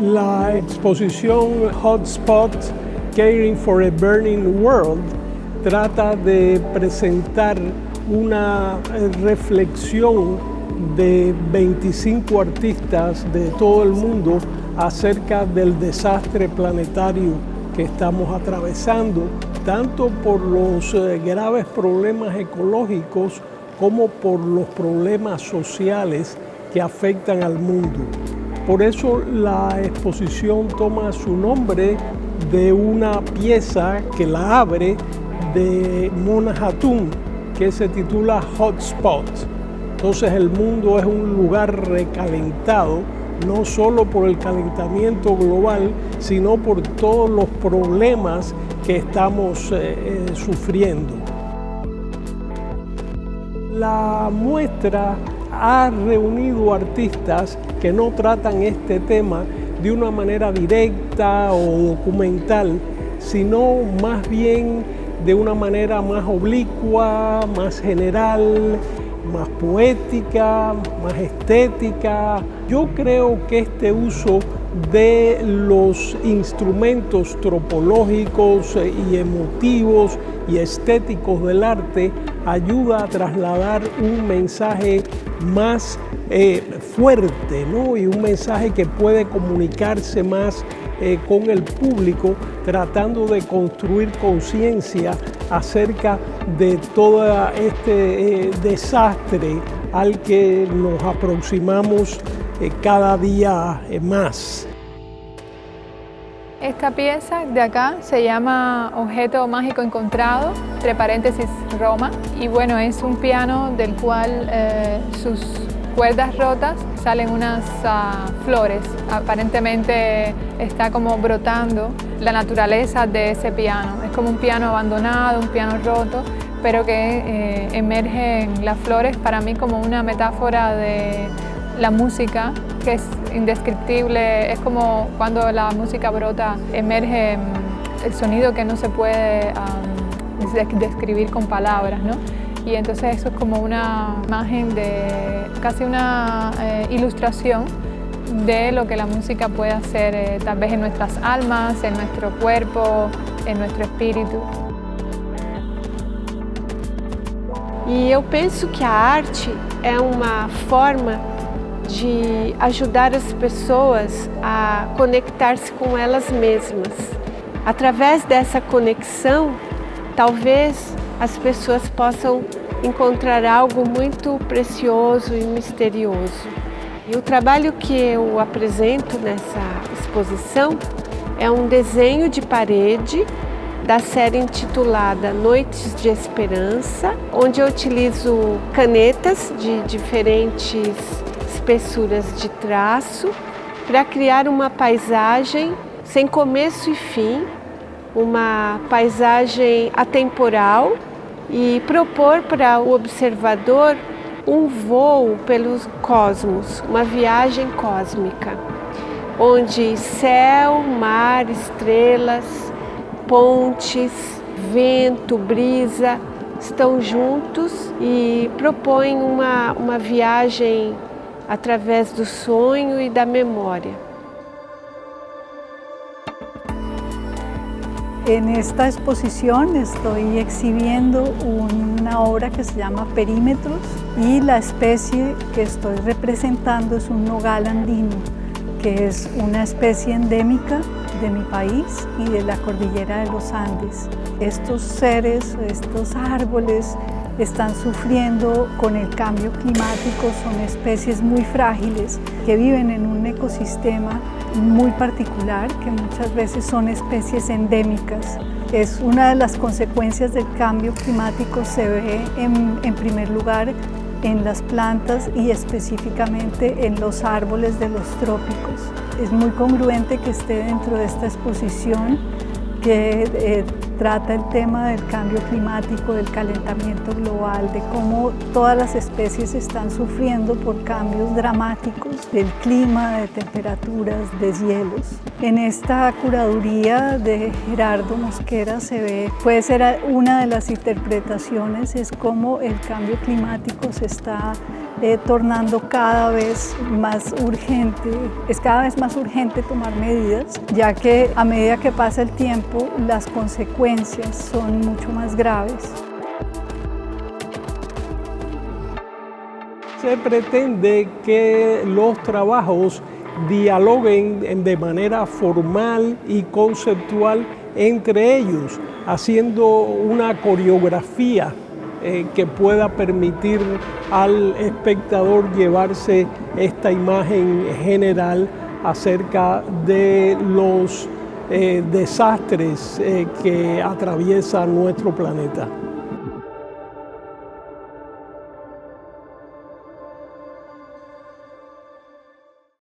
La exposición Hotspot Caring for a Burning World trata de presentar una reflexión de 25 artistas de todo el mundo acerca del desastre planetario que estamos atravesando, tanto por los eh, graves problemas ecológicos como por los problemas sociales que afectan al mundo. Por eso la exposición toma su nombre de una pieza que la abre de Mona Hatun, que se titula Hotspot. Entonces el mundo es un lugar recalentado, no solo por el calentamiento global, sino por todos los problemas que estamos eh, eh, sufriendo. La muestra ha reunido artistas que no tratan este tema de una manera directa o documental, sino más bien de una manera más oblicua, más general, más poética, más estética. Yo creo que este uso de los instrumentos tropológicos y emotivos y estéticos del arte ayuda a trasladar un mensaje más eh, fuerte ¿no? y un mensaje que puede comunicarse más eh, con el público tratando de construir conciencia acerca de todo este eh, desastre al que nos aproximamos cada día más. Esta pieza de acá se llama Objeto Mágico Encontrado, entre paréntesis Roma, y bueno, es un piano del cual sus cuerdas rotas salen unas ah, flores. Aparentemente está como brotando la naturaleza de ese piano. Es como un piano abandonado, un piano roto, pero que eh, emergen las flores para mí como una metáfora de la música que es indescriptible. Es como cuando la música brota, emerge mm, el sonido que no se puede describir con palabras. ¿no? y entonces eso es como una imagen de casi una eh, ilustración de lo que la música puede hacer eh, tal vez en nuestras almas, en nuestro cuerpo, en nuestro espírito. E eu penso que a arte é uma forma de ajudar as pessoas a conectar-se com elas mesmas. Através dessa conexão, talvez as pessoas possam encontrar algo muito precioso e misterioso. E o trabalho que eu apresento nessa exposição é um desenho de parede da série intitulada Noites de Esperança, onde eu utilizo canetas de diferentes espessuras de traço para criar uma paisagem sem começo e fim, uma paisagem atemporal e propor para o observador um voo pelo cosmos, uma viagem cósmica, onde céu, mar, estrelas, pontes, vento, brisa estão juntos e propõem uma, uma viagem através do sonho e da memória. En esta exposición estoy exhibiendo una obra que se llama Perímetros y la especie que estoy representando es un nogal andino, que es una especie endémica de mi país y de la cordillera de los Andes. Estos seres, estos árboles están sufriendo con el cambio climático, son especies muy frágiles que viven en un ecosistema muy particular, que muchas veces son especies endémicas. Es una de las consecuencias del cambio climático, se ve en, primer lugar en las plantas y específicamente en los árboles de los trópicos. Es muy congruente que esté dentro de esta exposición que eh, trata el tema del cambio climático, del calentamiento global, de cómo todas las especies están sufriendo por cambios dramáticos del clima, de temperaturas, de hielos. En esta curaduría de Gerardo Mosquera se ve, puede ser una de las interpretaciones, es cómo el cambio climático se está eh, tornando cada vez más urgente, es cada vez más urgente tomar medidas, ya que a medida que pasa el tiempo las son mucho más graves. Se pretende que los trabajos dialoguen de manera formal y conceptual entre ellos, haciendo una coreografía eh, que pueda permitir al espectador llevarse esta imagen general acerca de los eh, desastres eh, que atraviesa nuestro planeta.